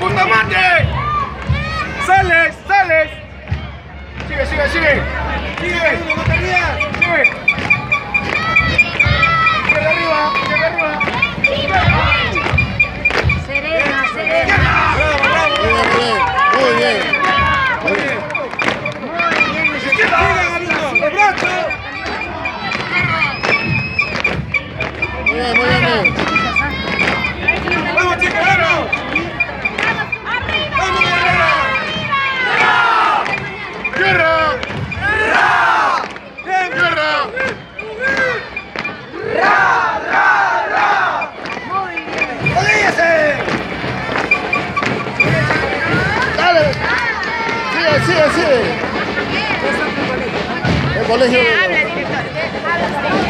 ¡Puta madre! ¡Sales! ¡Sales! ¡Sigue, sigue, sigue! ¡Sigue! Bien, muy bien. ¡Vamos, chiqueros! ¡Vamos, guerrero! ¡Guerra! ¡Bien, ¡Guerra! ¡Olvídese! ¡Dale! ¡Sigue, sigue, sigue! El colegio. Habla, director. Habla.